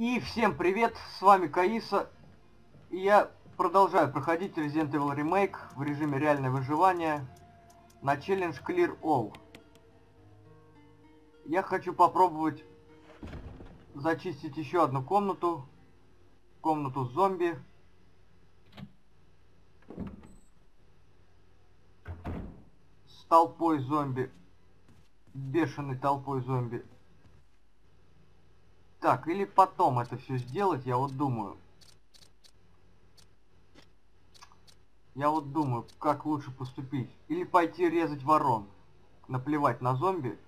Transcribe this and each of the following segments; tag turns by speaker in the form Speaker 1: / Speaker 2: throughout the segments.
Speaker 1: И всем привет, с вами Каиса. И я продолжаю проходить Resident Evil Remake в режиме реальное выживание на челлендж Clear All. Я хочу попробовать зачистить еще одну комнату. Комнату зомби. С толпой зомби. Бешеной толпой зомби. Так, или потом это все сделать, я вот думаю. Я вот думаю, как лучше поступить. Или пойти резать ворон. Наплевать на зомби.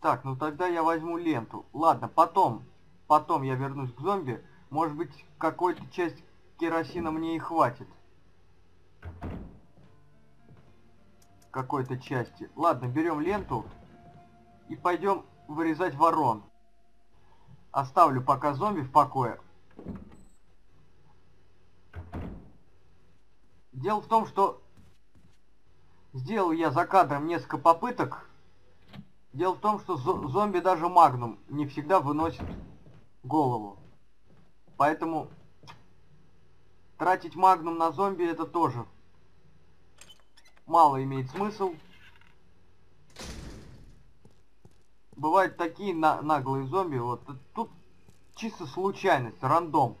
Speaker 1: Так, ну тогда я возьму ленту. Ладно, потом. Потом я вернусь к зомби. Может быть, какой-то часть керосина мне и хватит. Какой-то части. Ладно, берем ленту. И пойдем вырезать ворон. Оставлю пока зомби в покое. Дело в том, что сделал я за кадром несколько попыток. Дело в том, что зомби даже магнум не всегда выносит голову. Поэтому тратить магнум на зомби это тоже мало имеет смысл. Бывают такие на наглые зомби, вот тут чисто случайность, рандом.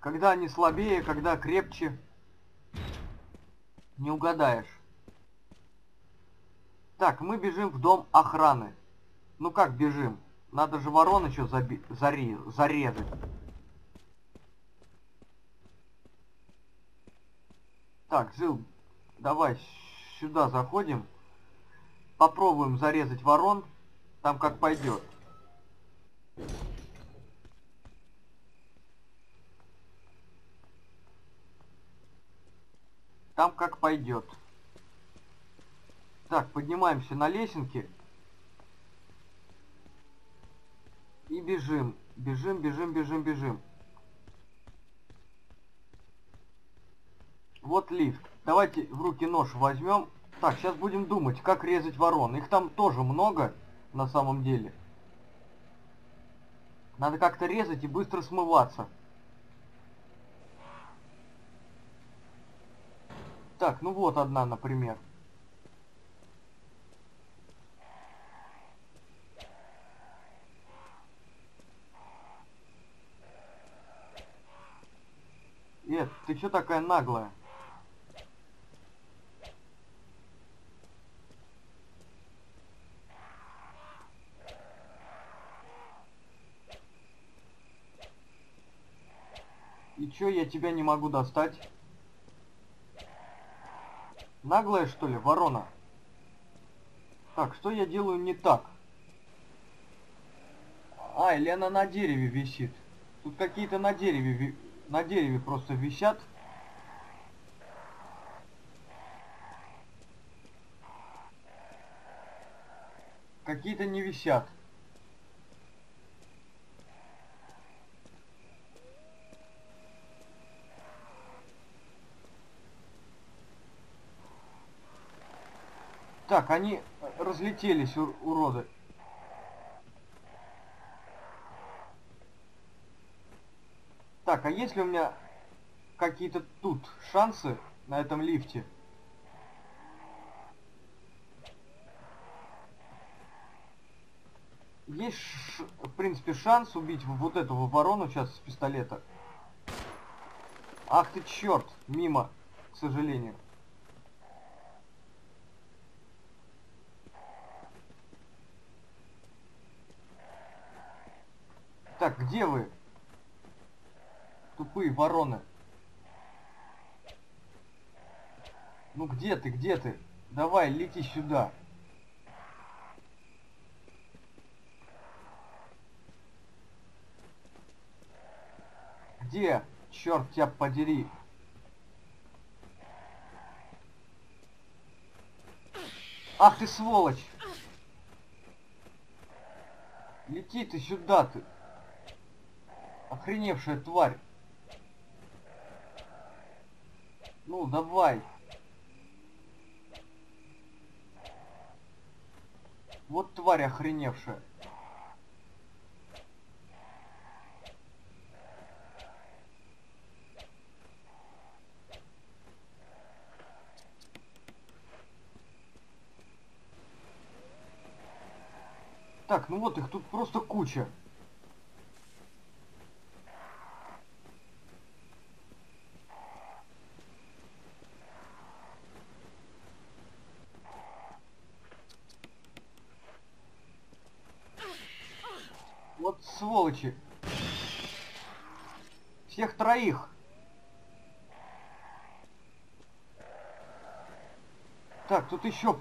Speaker 1: Когда они слабее, когда крепче, не угадаешь. Так, мы бежим в дом охраны. Ну как бежим? Надо же ворон еще заби зари зарезать. Так, Жил, давай сюда заходим. Попробуем зарезать ворон. Там как пойдет. Там как пойдет. Так, поднимаемся на лесенке. И бежим. Бежим, бежим, бежим, бежим. Вот лифт. Давайте в руки нож возьмем так, сейчас будем думать, как резать ворон. Их там тоже много, на самом деле. Надо как-то резать и быстро смываться. Так, ну вот одна, например. Эд, ты что такая наглая? И чё, я тебя не могу достать? Наглая, что ли, ворона? Так, что я делаю не так? А, или она на дереве висит. Тут какие-то на дереве, на дереве просто висят. Какие-то не висят. Так, они разлетелись, уроды. Так, а есть ли у меня какие-то тут шансы на этом лифте? Есть, в принципе, шанс убить вот этого ворону сейчас с пистолета. Ах ты черт, мимо, к сожалению. Так, где вы? Тупые вороны. Ну где ты, где ты? Давай, лети сюда. Где? Черт тебя подери. Ах ты сволочь! Лети ты сюда, ты. Охреневшая тварь. Ну, давай. Вот тварь охреневшая. Так, ну вот их тут просто куча. Вот сволочи. Всех троих. Так, тут еще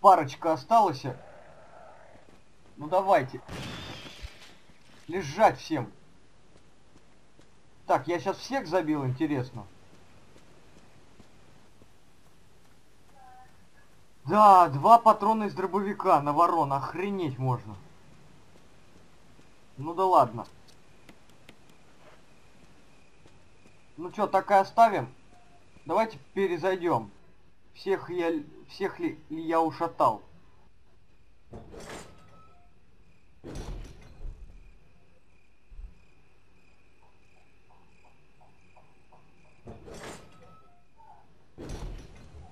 Speaker 1: парочка осталась. Ну давайте. Лежать всем. Так, я сейчас всех забил, интересно. Да, два патрона из дробовика на ворон, охренеть можно. Ну да ладно. Ну что, так и оставим? Давайте перезайдем. Всех я всех ли, я ушатал?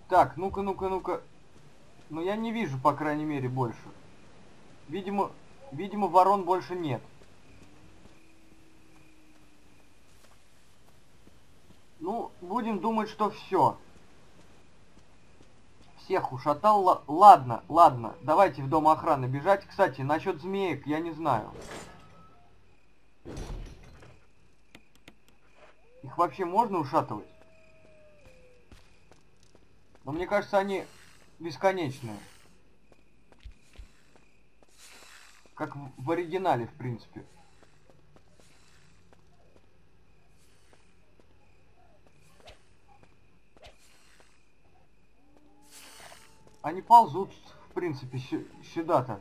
Speaker 1: Так, ну-ка, ну-ка, ну-ка. Ну я не вижу, по крайней мере, больше. Видимо, видимо, ворон больше нет. Ну, будем думать, что все. Всех ушатал. Ладно, ладно, давайте в дом охраны бежать. Кстати, насчет змеек я не знаю. Их вообще можно ушатывать? Но мне кажется, они бесконечные. Как в оригинале, в принципе. Они ползут, в принципе, сюда-то.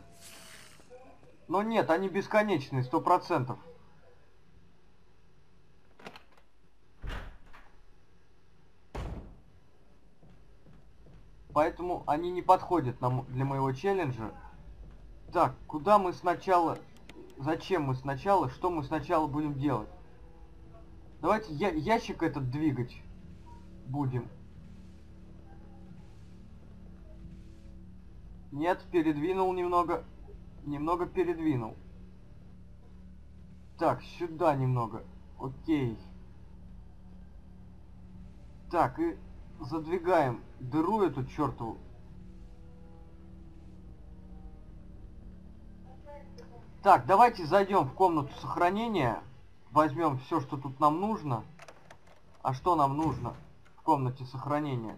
Speaker 1: Но нет, они бесконечные, сто процентов. Поэтому они не подходят нам для моего челленджа. Так, куда мы сначала... Зачем мы сначала? Что мы сначала будем делать? Давайте я ящик этот двигать будем. Нет, передвинул немного. Немного передвинул. Так, сюда немного. Окей. Так, и задвигаем дыру эту чертову. Так, давайте зайдем в комнату сохранения. Возьмем все, что тут нам нужно. А что нам нужно в комнате сохранения?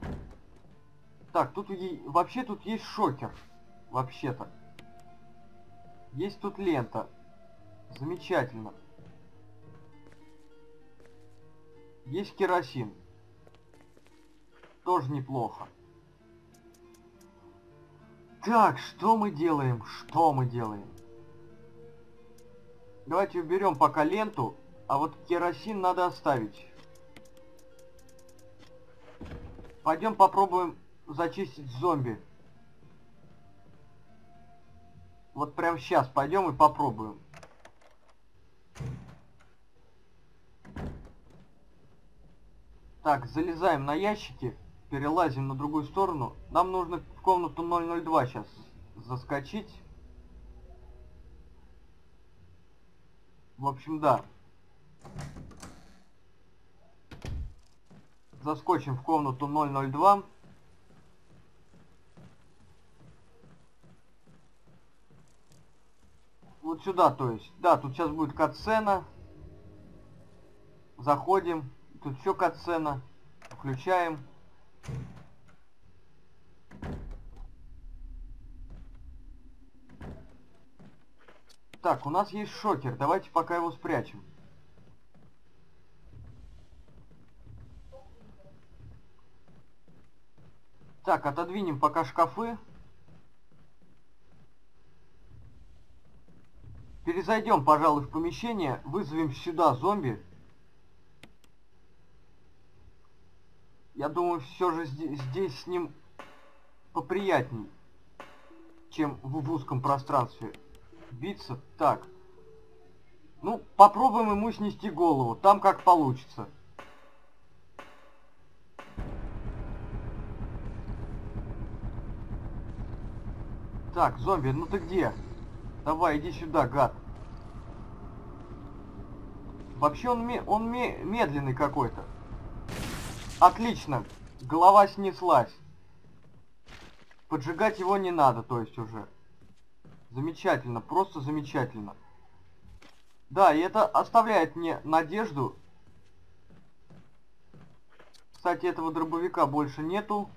Speaker 1: Так, тут вообще тут есть шокер. Вообще-то. Есть тут лента. Замечательно. Есть керосин. Тоже неплохо. Так, что мы делаем? Что мы делаем? Давайте уберем пока ленту, а вот керосин надо оставить. Пойдем попробуем зачистить зомби. Вот прям сейчас пойдем и попробуем. Так, залезаем на ящики, перелазим на другую сторону. Нам нужно в комнату 002 сейчас заскочить. В общем, да. Заскочим в комнату 002. Вот сюда, то есть. Да, тут сейчас будет катсцена. Заходим. Тут все катсцена. Включаем. Так, у нас есть шокер. Давайте пока его спрячем. Так, отодвинем пока шкафы. Перезайдем, пожалуй, в помещение. Вызовем сюда зомби. Я думаю, все же здесь, здесь с ним поприятней. чем в, в узком пространстве биться. Так. Ну, попробуем ему снести голову. Там как получится. Так, зомби, ну ты где? Давай, иди сюда, гад. Вообще он, он ме медленный какой-то. Отлично. Голова снеслась. Поджигать его не надо, то есть уже. Замечательно, просто замечательно. Да, и это оставляет мне надежду. Кстати, этого дробовика больше нету.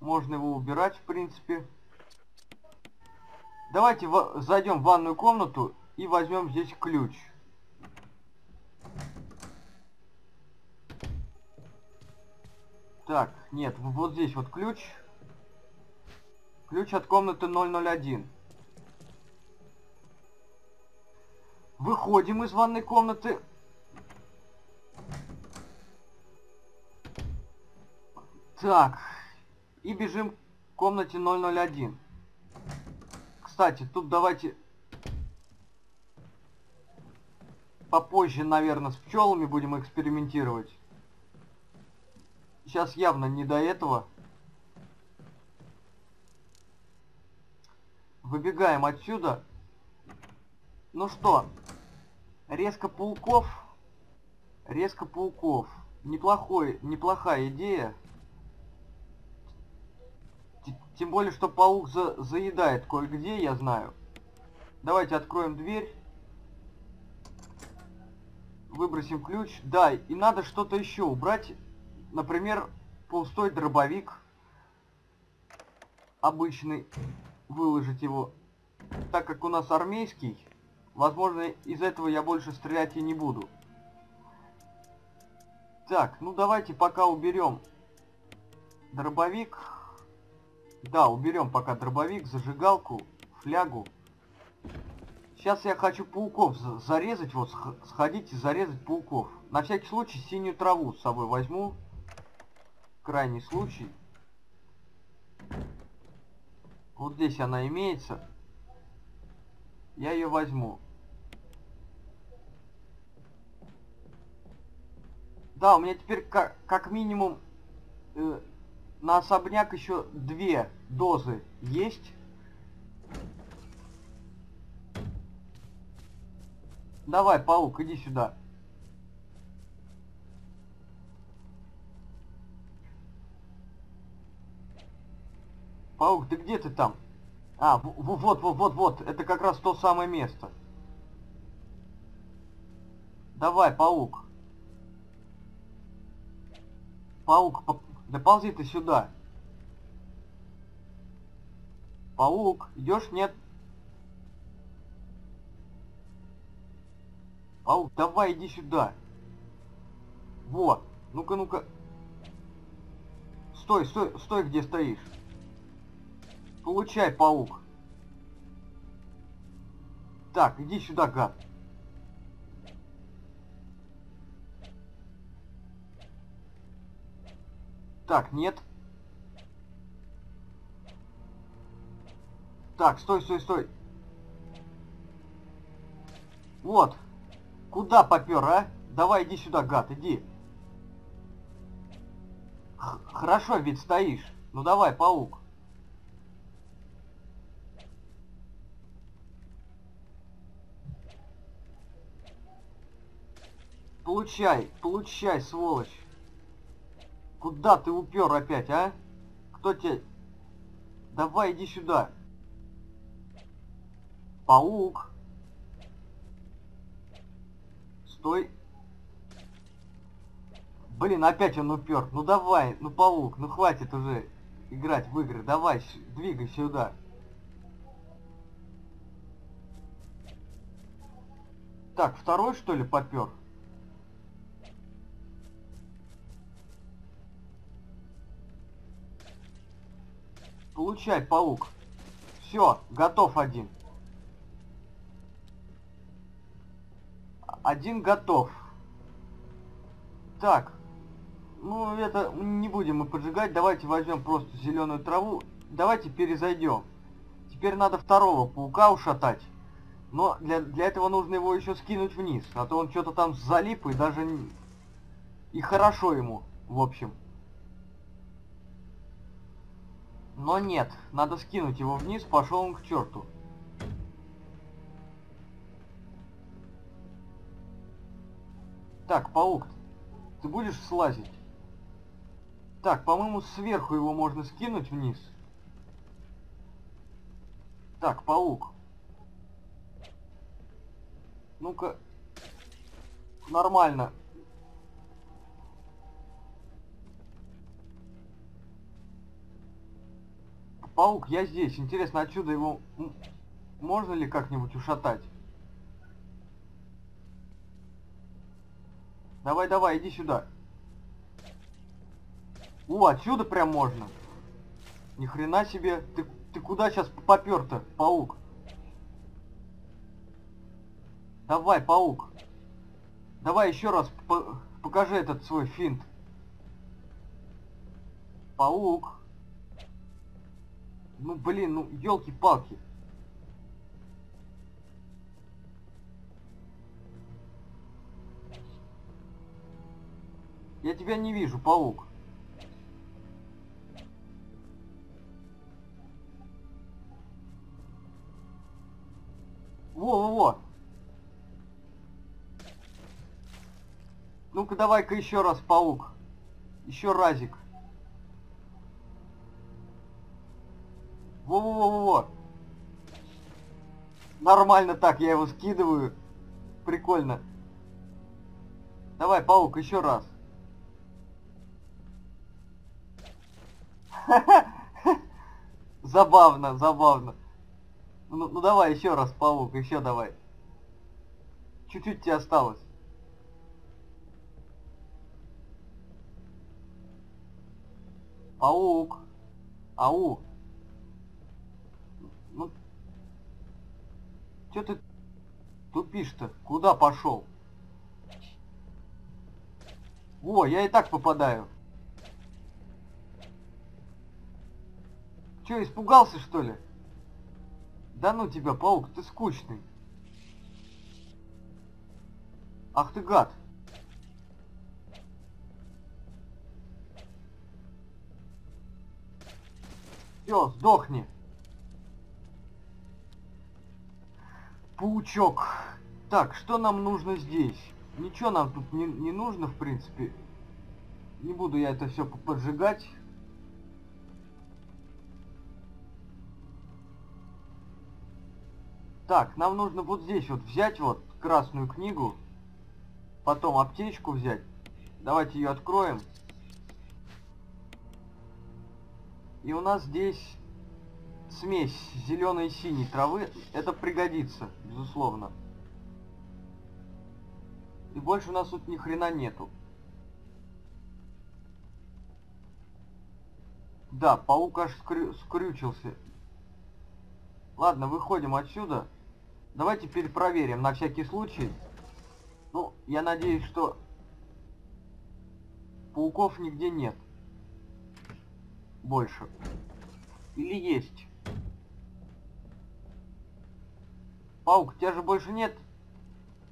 Speaker 1: Можно его убирать, в принципе. Давайте зайдем в ванную комнату и возьмем здесь ключ. Так, нет, вот здесь вот ключ. Ключ от комнаты 001. Выходим из ванной комнаты. Так. И бежим к комнате 001. Кстати, тут давайте попозже, наверное, с пчелами будем экспериментировать. Сейчас явно не до этого. Выбегаем отсюда. Ну что, резко пауков. Резко пауков. Неплохой, неплохая идея. Тем более, что паук за заедает кое-где, я знаю. Давайте откроем дверь. Выбросим ключ. Да, и надо что-то еще убрать. Например, пустой дробовик. Обычный. Выложить его. Так как у нас армейский, возможно, из этого я больше стрелять и не буду. Так, ну давайте пока уберем дробовик. Да, уберем пока дробовик, зажигалку, флягу. Сейчас я хочу пауков зарезать, вот сходить и зарезать пауков. На всякий случай синюю траву с собой возьму. Крайний случай. Вот здесь она имеется. Я ее возьму. Да, у меня теперь как, как минимум э, на особняк еще две дозы есть. Давай, паук, иди сюда. Паук, ты где ты там? А, вот, вот, вот, вот, это как раз то самое место. Давай, паук. Паук, да ползи ты сюда. Паук, идешь? Нет? Паук, давай иди сюда. Вот. Ну-ка, ну-ка. Стой, стой, стой, где стоишь. Получай, паук. Так, иди сюда, гад. Так, нет. Так, стой, стой, стой. Вот. Куда попер, а? Давай, иди сюда, гад, иди. Х хорошо, ведь стоишь. Ну давай, паук. Получай, получай, сволочь. Куда ты упер опять, а? Кто тебе... Давай, иди сюда. Паук. Стой. Блин, опять он упер. Ну давай, ну паук, ну хватит уже играть в игры. Давай, двигай сюда. Так, второй что ли попер? Получай, паук. Все, готов один. Один готов. Так. Ну, это не будем мы поджигать. Давайте возьмем просто зеленую траву. Давайте перезайдем. теперь надо второго паука ушатать. Но для, для этого нужно его еще скинуть вниз. А то он что-то там залип и даже... И хорошо ему, в общем. Но нет, надо скинуть его вниз, пошел он к черту. Так, паук, ты будешь слазить? Так, по-моему, сверху его можно скинуть вниз. Так, паук. Ну-ка. Нормально. Паук, я здесь. Интересно, отсюда его можно ли как-нибудь ушатать? Давай, давай, иди сюда. О, отсюда прям можно. Ни хрена себе. Ты, ты куда сейчас попер-то, паук? Давай, паук. Давай еще раз по- покажи этот свой финт. Паук. Ну блин, ну елки-палки. Я тебя не вижу, паук. Во-во-во. Ну-ка давай-ка еще раз, паук. Еще разик. Во-во-во-во. Нормально так, я его скидываю. Прикольно. Давай, паук, еще раз. Забавно, забавно. Ну, ну давай еще раз, паук, еще давай. Чуть-чуть тебе осталось. Паук. Ау. Че ты тупишь-то? Куда пошел? Во, я и так попадаю. Че, испугался что ли? Да ну тебя, паук, ты скучный. Ах ты гад. Все, сдохни. Паучок. Так, что нам нужно здесь? Ничего нам тут не, не нужно, в принципе. Не буду я это все поджигать. Так, нам нужно вот здесь вот взять вот красную книгу. Потом аптечку взять. Давайте ее откроем. И у нас здесь смесь зеленой и синей травы. Это пригодится, безусловно. И больше у нас тут ни хрена нету. Да, паук аж скрю- скрючился. Ладно, выходим отсюда. Давайте перепроверим на всякий случай. Ну, я надеюсь, что пауков нигде нет. Больше. Или есть. Паук, тебя же больше нет?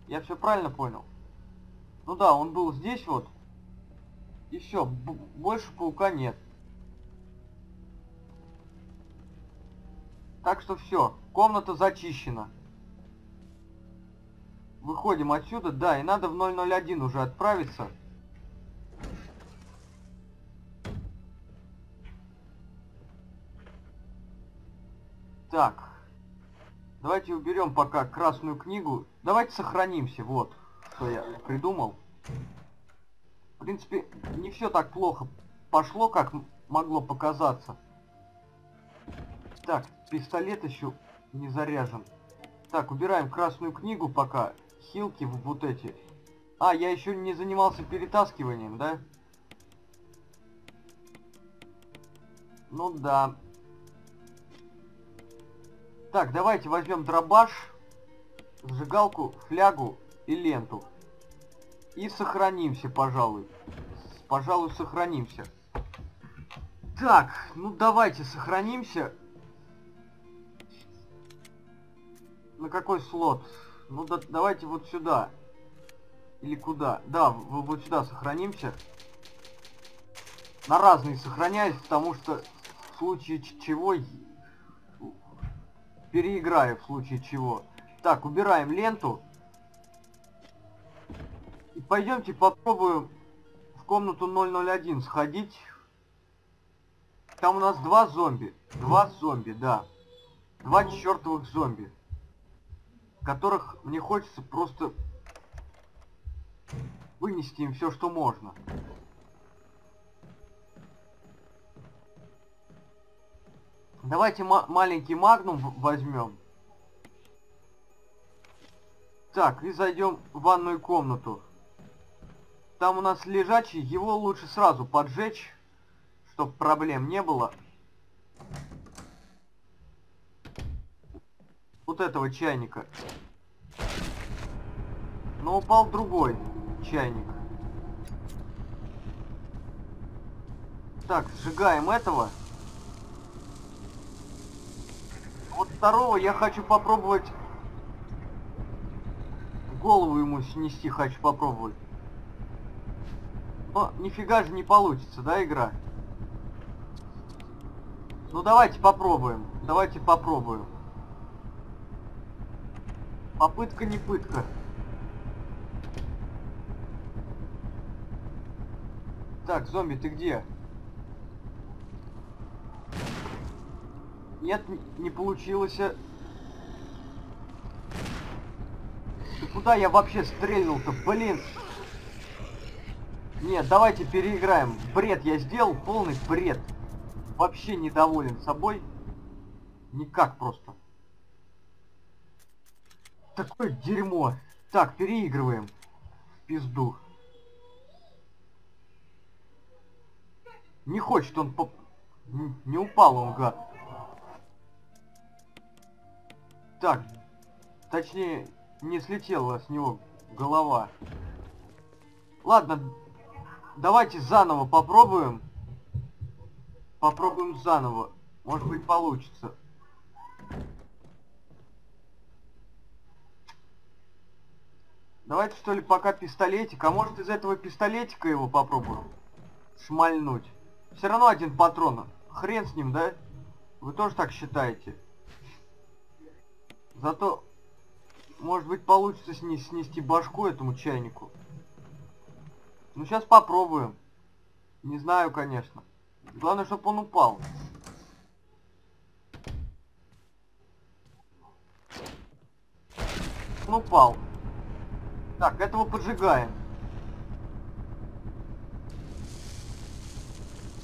Speaker 1: Я все правильно понял? Ну да, он был здесь вот. И все, больше паука нет. Так что все, комната зачищена. Выходим отсюда, да, и надо в 001 уже отправиться. Так. Давайте уберем пока красную книгу. Давайте сохранимся, вот, что я придумал. В принципе, не все так плохо пошло, как могло показаться. Так, пистолет еще не заряжен. Так, убираем красную книгу пока. Хилки вот эти. А, я еще не занимался перетаскиванием, да? Ну да. Так, давайте возьмем дробаш, зажигалку, флягу и ленту. И сохранимся, пожалуй. Пожалуй, сохранимся. Так, ну давайте сохранимся. на какой слот? Ну да, давайте вот сюда. Или куда? Да, вот сюда сохранимся. На разные сохраняюсь, потому что в случае чего переиграю в случае чего. Так, убираем ленту. И пойдемте попробуем в комнату 001 сходить. Там у нас два зомби. Два зомби, да. Два чертовых зомби. Которых мне хочется просто вынести им все, что можно. Давайте ма- маленький магнум возьмем. Так, и зайдем в ванную комнату. Там у нас лежачий, его лучше сразу поджечь, чтобы проблем не было. Вот этого чайника. Но упал другой чайник. Так, сжигаем этого. Вот второго я хочу попробовать голову ему снести хочу попробовать. Но нифига же не получится, да, игра? Ну давайте попробуем. Давайте попробуем. Попытка не пытка. Так, зомби, ты где? Нет, не получилось. Ты куда я вообще стрельнул-то, блин? Нет, давайте переиграем. Бред я сделал, полный бред. Вообще недоволен собой. Никак просто. Такое дерьмо. Так, переигрываем. Пизду. Не хочет он поп... Не упал он, гад. Так, точнее, не слетела с него голова. Ладно, давайте заново попробуем. Попробуем заново. Может быть получится. Давайте что ли пока пистолетик. А может из этого пистолетика его попробуем шмальнуть. Все равно один патрон. Хрен с ним, да? Вы тоже так считаете? Зато, может быть, получится сни- снести башку этому чайнику. Ну, сейчас попробуем. Не знаю, конечно. Главное, чтобы он упал. Он упал. Так, этого поджигаем.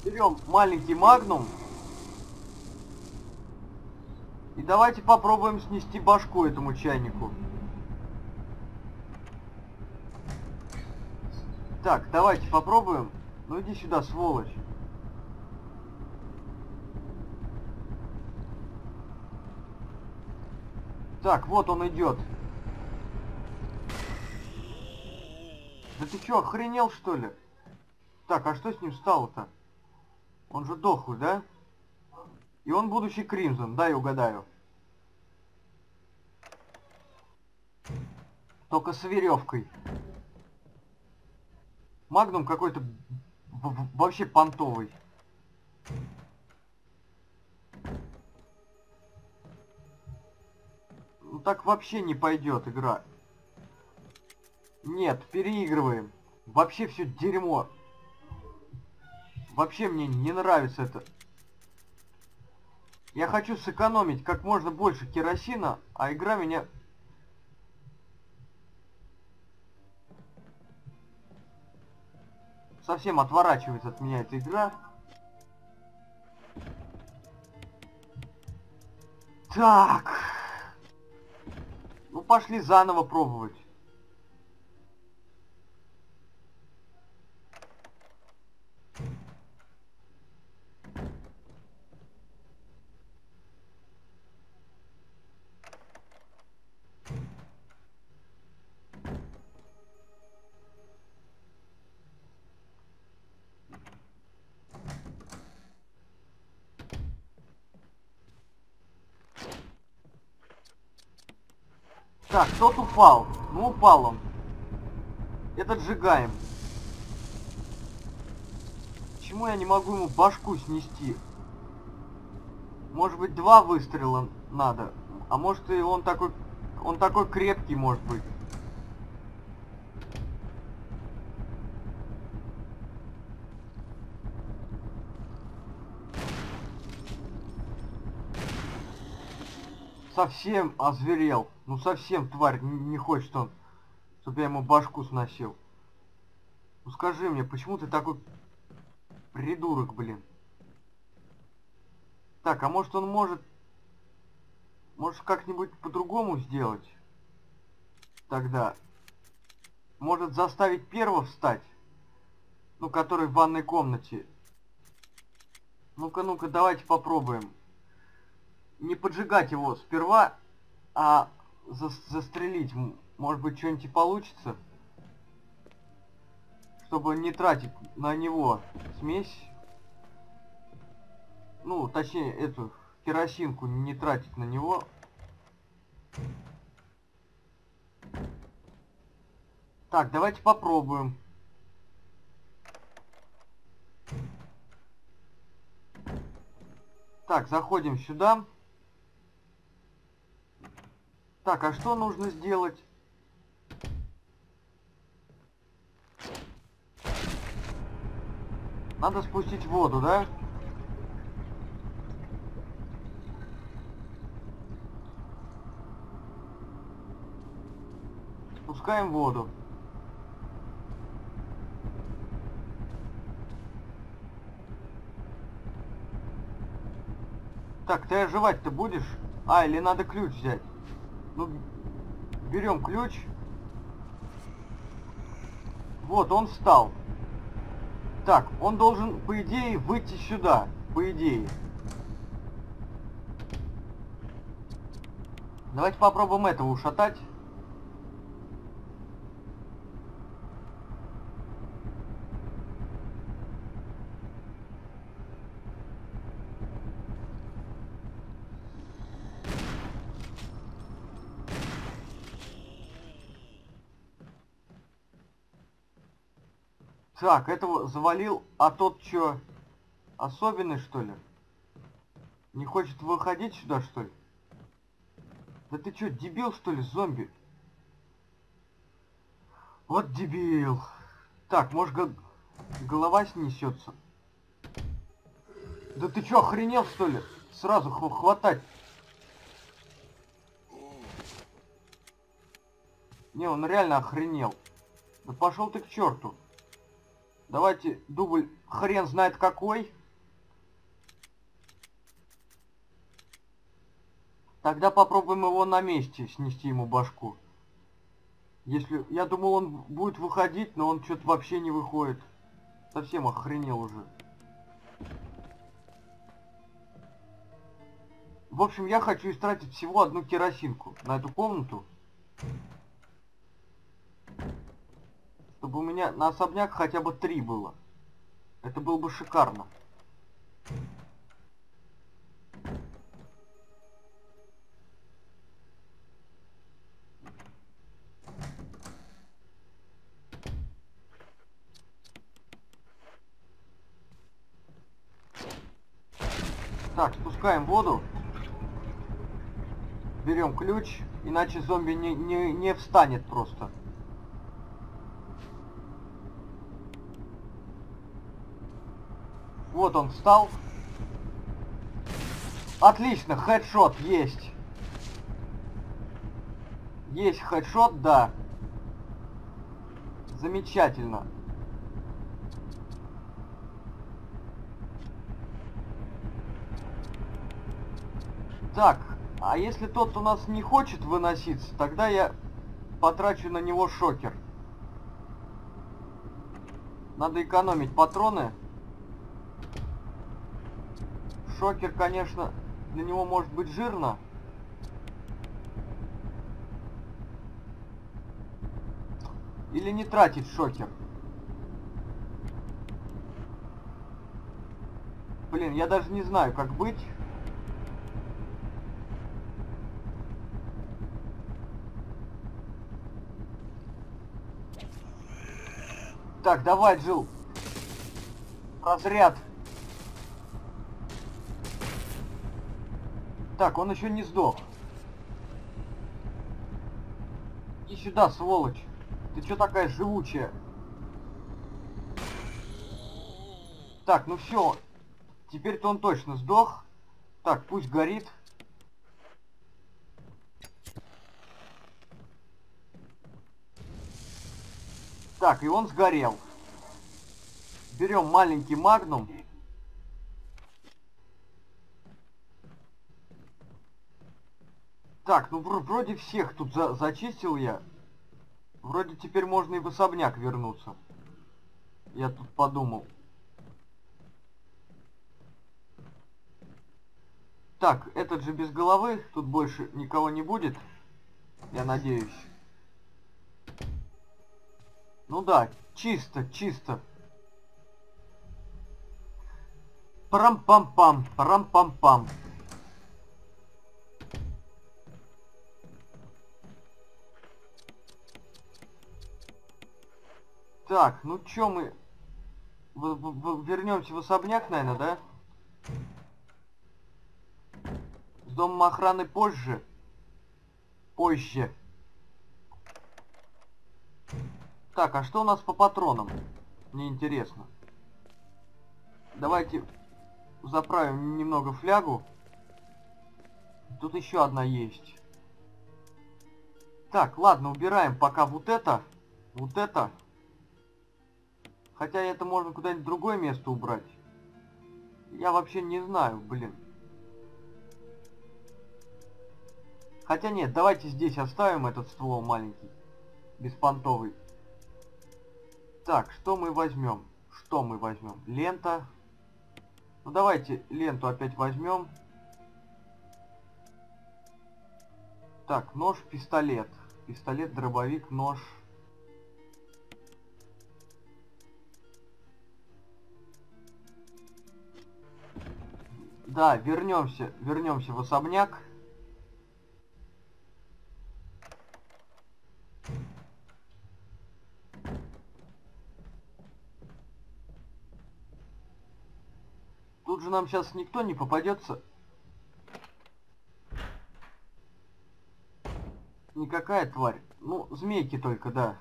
Speaker 1: Берем маленький магнум. И давайте попробуем снести башку этому чайнику. Так, давайте попробуем. Ну иди сюда, сволочь. Так, вот он идет. Да ты чё, охренел что ли? Так, а что с ним стало-то? Он же дохлый, да? И он будущий Кримзон, дай угадаю. Только с веревкой. Магнум какой-то вообще понтовый. Ну так вообще не пойдет игра. Нет, переигрываем. Вообще все дерьмо. Вообще мне не нравится это. Я хочу сэкономить как можно больше керосина, а игра меня... Совсем отворачивается от меня эта игра. Так. Ну пошли заново пробовать. Так, тот упал. Ну, упал он. Этот сжигаем. Почему я не могу ему башку снести? Может быть, два выстрела надо. А может и он такой... Он такой крепкий, может быть. Совсем озверел. Ну совсем, тварь, не хочет он, чтобы я ему башку сносил. Ну скажи мне, почему ты такой придурок, блин? Так, а может он может... Может как-нибудь по-другому сделать? Тогда. Может заставить первого встать? Ну, который в ванной комнате. Ну-ка, ну-ка, давайте попробуем не поджигать его сперва, а за застрелить. Может быть, что-нибудь получится. Чтобы не тратить на него смесь. Ну, точнее, эту керосинку не тратить на него. Так, давайте попробуем. Так, заходим сюда. Так, а что нужно сделать? Надо спустить воду, да? Спускаем воду. Так, ты оживать-то будешь? А, или надо ключ взять? Ну, берем ключ. Вот, он встал. Так, он должен, по идее, выйти сюда. По идее. Давайте попробуем этого ушатать. Так, этого завалил, а тот что, особенный что ли? Не хочет выходить сюда что ли? Да ты что, дебил что ли, зомби? Вот дебил. Так, может го голова снесется? Да ты что, охренел что ли? Сразу хватать. Не, он реально охренел. Да пошел ты к черту. Давайте дубль хрен знает какой. Тогда попробуем его на месте снести ему башку. Если... Я думал, он будет выходить, но он что-то вообще не выходит. Совсем охренел уже. В общем, я хочу истратить всего одну керосинку на эту комнату. Чтобы у меня на особняк хотя бы три было. Это было бы шикарно. Так, спускаем воду. Берем ключ, иначе зомби не, не, не встанет просто. Вот он встал. Отлично, хедшот есть. Есть хедшот, да. Замечательно. Так, а если тот у нас не хочет выноситься, тогда я потрачу на него шокер. Надо экономить патроны. Шокер, конечно, для него может быть жирно. Или не тратить шокер. Блин, я даже не знаю, как быть. Так, давай, Джил. Разряд. Так, он еще не сдох. Иди сюда, сволочь. Ты что такая живучая? Так, ну все. Теперь-то он точно сдох. Так, пусть горит. Так, и он сгорел. Берем маленький магнум. Так, ну вроде всех тут за зачистил я. Вроде теперь можно и в особняк вернуться. Я тут подумал. Так, этот же без головы. Тут больше никого не будет. Я надеюсь. Ну да, чисто, чисто. Парам-пам-пам, парам-пам-пам. Так, ну чё мы... Вернемся в особняк, наверное, да? С домом охраны позже. Позже. Так, а что у нас по патронам? Мне интересно. Давайте заправим немного флягу. Тут еще одна есть. Так, ладно, убираем пока вот это. Вот это. Хотя это можно куда-нибудь другое место убрать. Я вообще не знаю, блин. Хотя нет, давайте здесь оставим этот ствол маленький. Беспонтовый. Так, что мы возьмем? Что мы возьмем? Лента. Ну давайте ленту опять возьмем. Так, нож, пистолет. Пистолет, дробовик, нож. Да, вернемся, вернемся в особняк. Тут же нам сейчас никто не попадется. Никакая тварь. Ну, змейки только, да.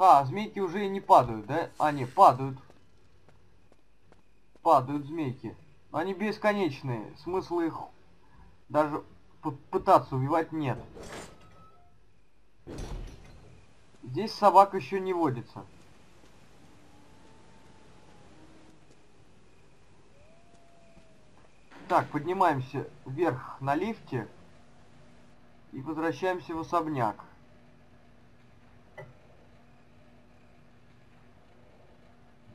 Speaker 1: Ха, змейки уже и не падают, да? А, не, падают. Падают змейки. Они бесконечные. Смысла их даже пытаться убивать нет. Здесь собак еще не водится. Так, поднимаемся вверх на лифте и возвращаемся в особняк.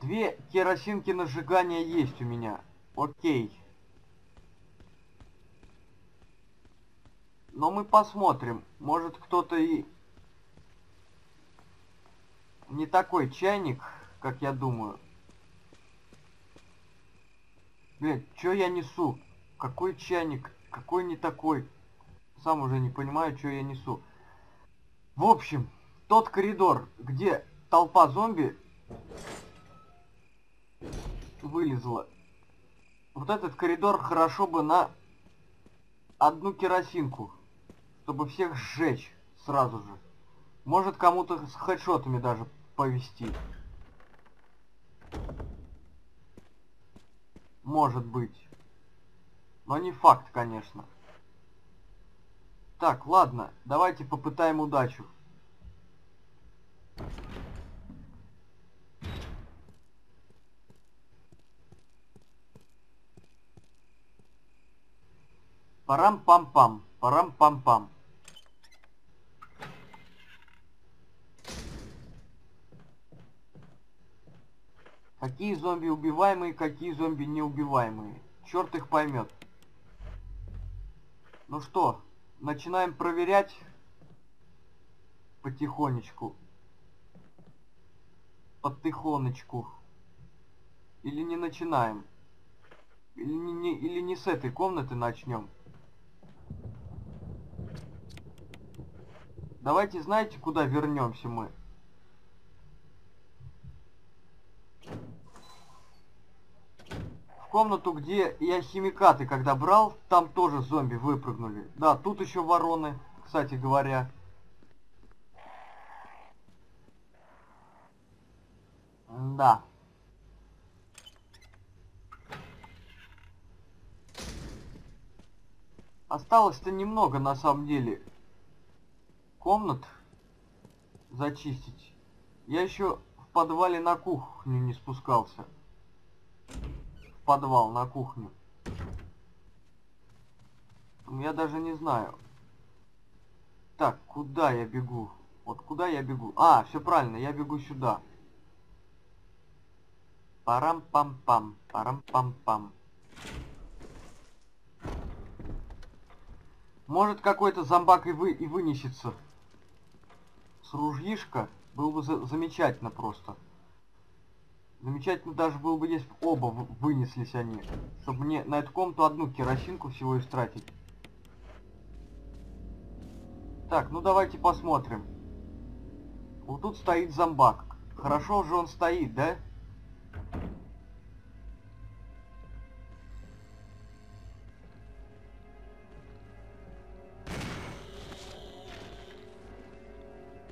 Speaker 1: Две керосинки на сжигание есть у меня. Окей. Но мы посмотрим. Может кто-то и не такой чайник, как я думаю. Блин, что я несу? Какой чайник? Какой не такой? Сам уже не понимаю, что я несу. В общем, тот коридор, где толпа зомби вылезла. Вот этот коридор хорошо бы на одну керосинку, чтобы всех сжечь сразу же. Может кому-то с хедшотами даже повести. Может быть. Но не факт, конечно. Так, ладно, давайте попытаем удачу. Парам-пам-пам, парам-пам-пам. Какие зомби убиваемые, какие зомби неубиваемые. Черт их поймет. Ну что, начинаем проверять потихонечку. Потихонечку. Или не начинаем. Или не, или не с этой комнаты начнем. Давайте, знаете, куда вернемся мы? В комнату, где я химикаты когда брал, там тоже зомби выпрыгнули. Да, тут еще вороны, кстати говоря. Да. Осталось-то немного на самом деле комнат зачистить. Я еще в подвале на кухню не спускался. В подвал на кухню. Я даже не знаю. Так, куда я бегу? Вот куда я бегу? А, все правильно, я бегу сюда. Парам-пам-пам, парам-пам-пам. Может какой-то зомбак и, вы, и вынесется с ружьишка. Было бы за замечательно просто. Замечательно даже было бы, если оба вынеслись они. Чтобы мне на эту комнату одну керосинку всего истратить. Так, ну давайте посмотрим. Вот тут стоит зомбак. Хорошо же он стоит, да?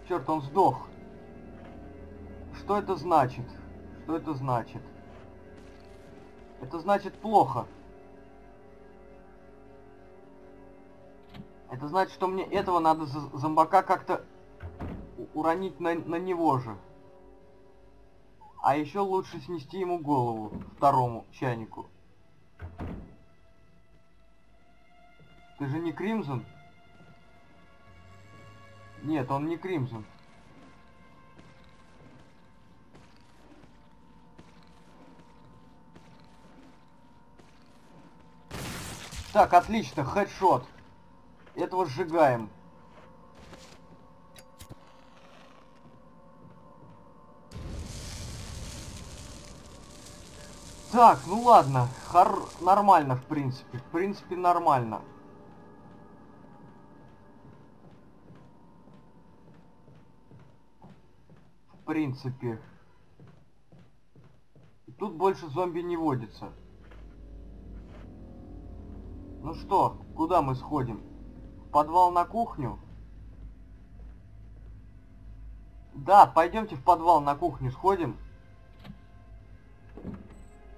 Speaker 1: Черт, он сдох. Что это значит? Что это значит? Это значит плохо. Это значит, что мне этого надо зомбака как-то уронить на, на него же. А еще лучше снести ему голову, второму чайнику. Ты же не Кримзон? Нет, он не Кримзон. Так, отлично, хедшот. Этого сжигаем. Так, ну ладно, хор... нормально в принципе, в принципе нормально. В принципе. Тут больше зомби не водится. Ну что, куда мы сходим? В подвал на кухню? Да, пойдемте в подвал на кухню сходим.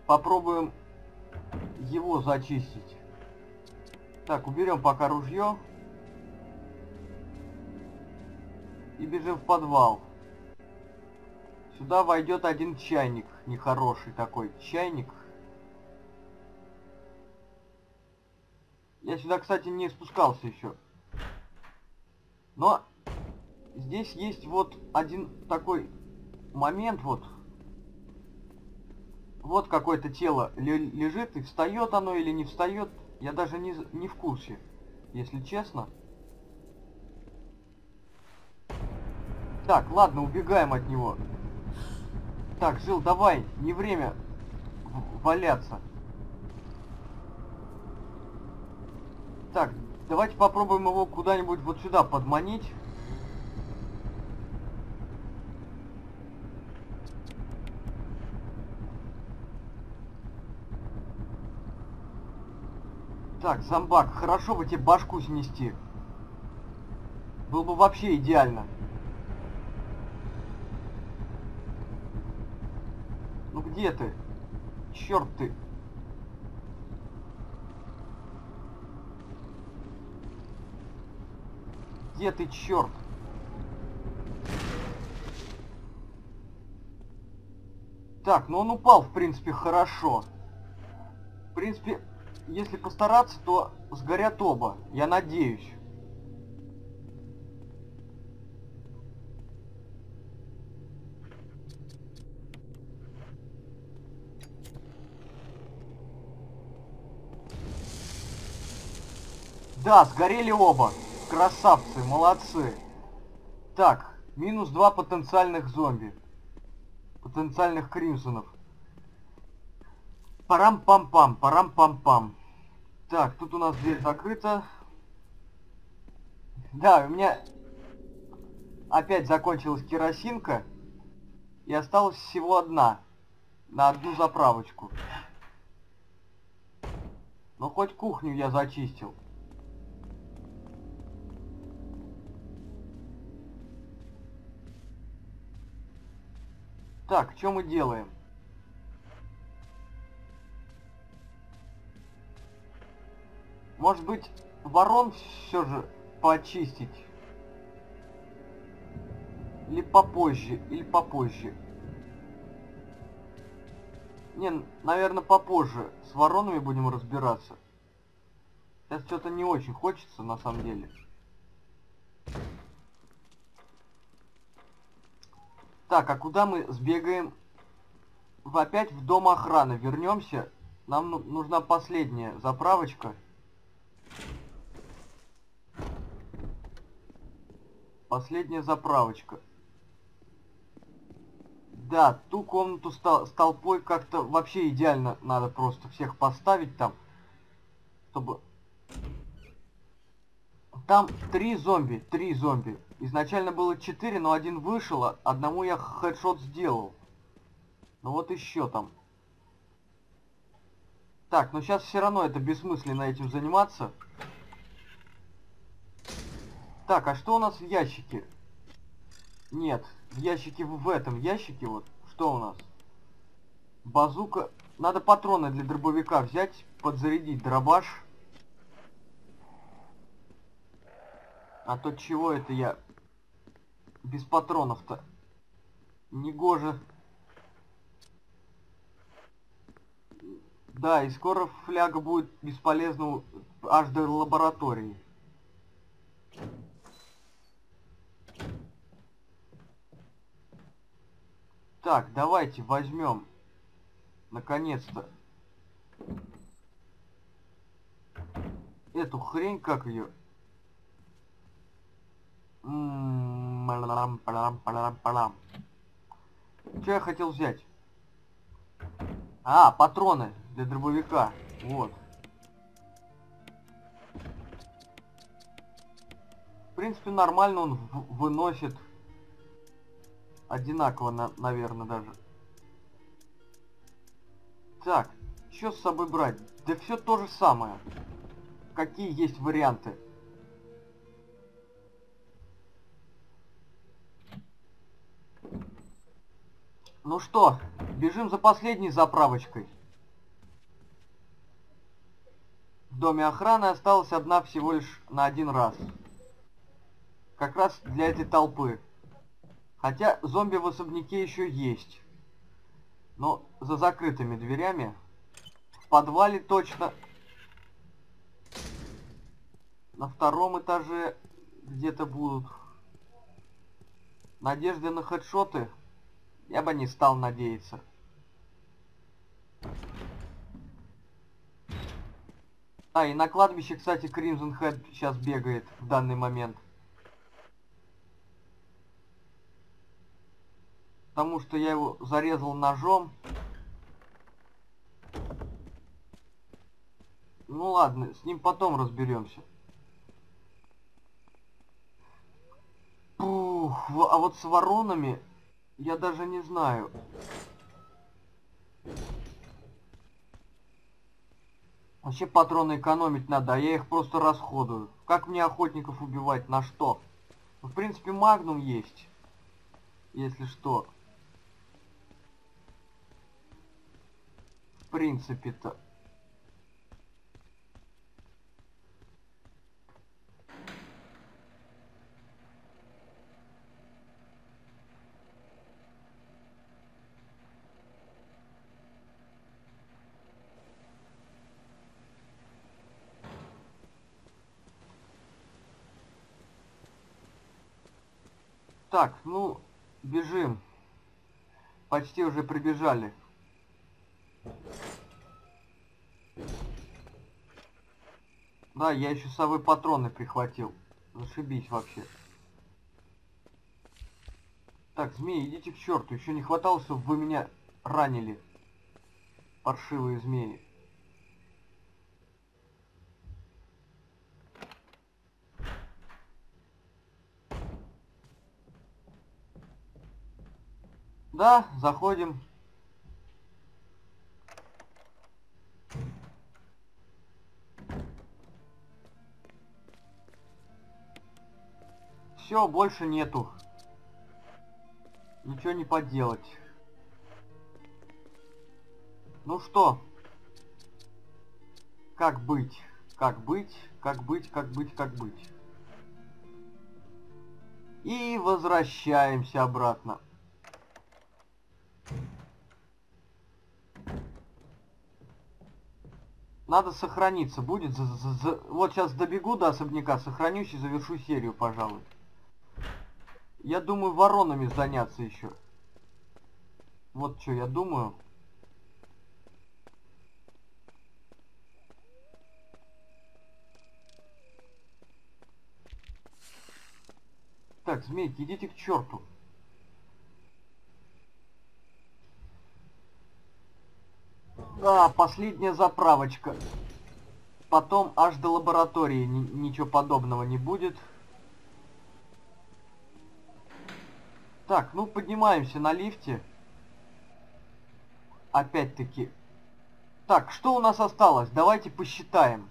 Speaker 1: Попробуем его зачистить. Так, уберем пока ружье. И бежим в подвал. Сюда войдет один чайник, нехороший такой чайник. Я сюда, кстати, не спускался еще. Но здесь есть вот один такой момент вот. Вот какое-то тело лежит, и встает оно или не встает, я даже не, не в курсе, если честно. Так, ладно, убегаем от него. Так, Жил, давай, не время валяться. Так, давайте попробуем его куда-нибудь вот сюда подманить. Так, зомбак, хорошо бы тебе башку снести. Было бы вообще идеально. Ну где ты? Черт ты. Где ты, черт? Так, ну он упал, в принципе, хорошо. В принципе, если постараться, то сгорят оба. Я надеюсь. Да, сгорели оба. Красавцы, молодцы. Так, минус два потенциальных зомби. Потенциальных кримсонов. Парам-пам-пам, парам-пам-пам. Так, тут у нас дверь закрыта. Да, у меня опять закончилась керосинка. И осталась всего одна. На одну заправочку. Но хоть кухню я зачистил. Так, что мы делаем? Может быть, ворон все же почистить? Или попозже, или попозже. Не, наверное, попозже. С воронами будем разбираться. Сейчас что-то не очень хочется, на самом деле. Так, а куда мы сбегаем? В опять в дом охраны вернемся. Нам ну нужна последняя заправочка. Последняя заправочка. Да, ту комнату с, тол с толпой как-то вообще идеально надо просто всех поставить там. Чтобы... Там три зомби, три зомби. Изначально было четыре, но один вышел, а одному я хедшот сделал. Ну вот еще там. Так, но сейчас все равно это бессмысленно этим заниматься. Так, а что у нас в ящике? Нет, в ящике в этом ящике вот. Что у нас? Базука. Надо патроны для дробовика взять, подзарядить дробаш. А то чего это я без патронов-то? Негоже. Да, и скоро фляга будет бесполезна аж до лаборатории. Так, давайте возьмем. Наконец-то. Эту хрень, как ее? Что я хотел взять? А, патроны для дробовика. Вот. В принципе, нормально он выносит Одинаково, на наверное, даже. Так, что с собой брать? Да все то же самое. Какие есть варианты? Ну что, бежим за последней заправочкой. В доме охраны осталась одна всего лишь на один раз. Как раз для этой толпы. Хотя зомби в особняке еще есть. Но за закрытыми дверями. В подвале точно. На втором этаже где-то будут. Надежды на хедшоты я бы не стал надеяться. А, и на кладбище, кстати, Crimson Head сейчас бегает в данный момент. потому что я его зарезал ножом. Ну ладно, с ним потом разберемся. Пух, а вот с воронами я даже не знаю. Вообще патроны экономить надо, а я их просто расходую. Как мне охотников убивать? На что? Ну, в принципе, магнум есть. Если что. принципе-то. Так, ну, бежим. Почти уже прибежали. Да, я еще с собой патроны прихватил. Зашибись вообще. Так, змеи, идите к черту. Еще не хватало, чтобы вы меня ранили. Паршивые змеи. Да, заходим. Все, больше нету. Ничего не поделать. Ну что? Как быть? Как быть? Как быть? Как быть? Как быть? И возвращаемся обратно. Надо сохраниться. Будет за, за, за... Вот сейчас добегу до особняка, сохранюсь и завершу серию, пожалуй. Я думаю воронами заняться еще. Вот что я думаю. Так, змейки, идите к черту. Да, последняя заправочка. Потом аж до лаборатории ни ничего подобного не будет. Так, ну поднимаемся на лифте. Опять-таки. Так, что у нас осталось? Давайте посчитаем.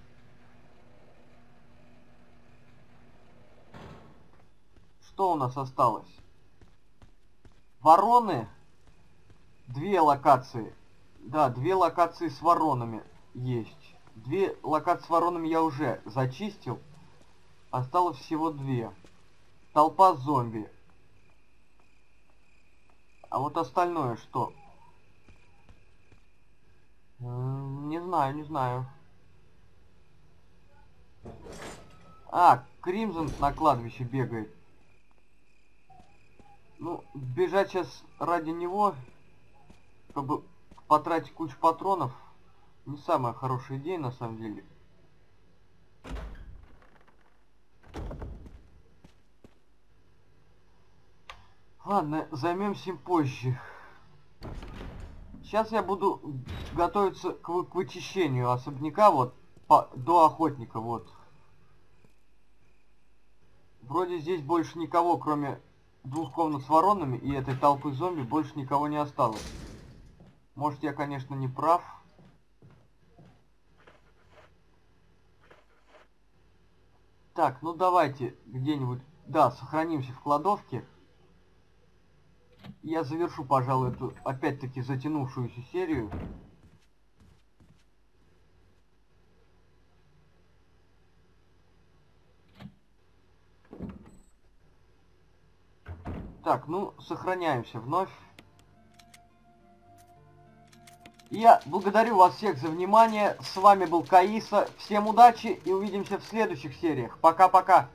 Speaker 1: Что у нас осталось? Вороны. Две локации. Да, две локации с воронами есть. Две локации с воронами я уже зачистил. Осталось всего две. Толпа зомби. А вот остальное что? Не знаю, не знаю. А, Кримзон на кладбище бегает. Ну, бежать сейчас ради него, чтобы потратить кучу патронов, не самая хорошая идея на самом деле. Ладно, займемся им позже. Сейчас я буду готовиться к, вы к вычищению особняка, вот, по до охотника, вот. Вроде здесь больше никого, кроме двух комнат с воронами и этой толпы зомби больше никого не осталось. Может я, конечно, не прав. Так, ну давайте где-нибудь... Да, сохранимся в кладовке. Я завершу, пожалуй, эту опять-таки затянувшуюся серию. Так, ну, сохраняемся вновь. Я благодарю вас всех за внимание. С вами был Каиса. Всем удачи и увидимся в следующих сериях. Пока-пока.